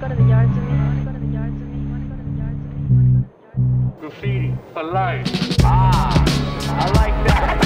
wanna go to the yards with me? Wanna go to the yards with me? Wanna go to the yards with me? Wanna go to the yards with me? Graffiti for life. Ah, I like that.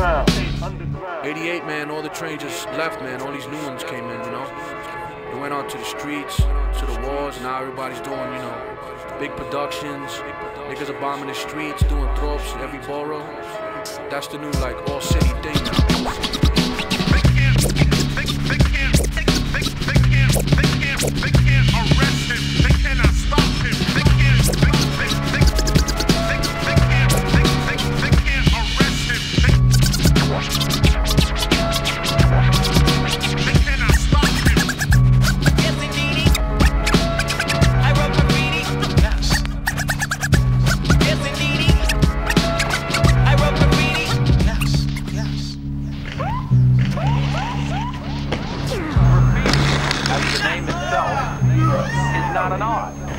Underground. Underground. 88, man, all the trains just left, man. All these new ones came in, you know. They went out to the streets, to the and now everybody's doing, you know, big productions. Niggas are bombing the streets, doing throps in every borough. That's the new, like, all city thing. not an odd.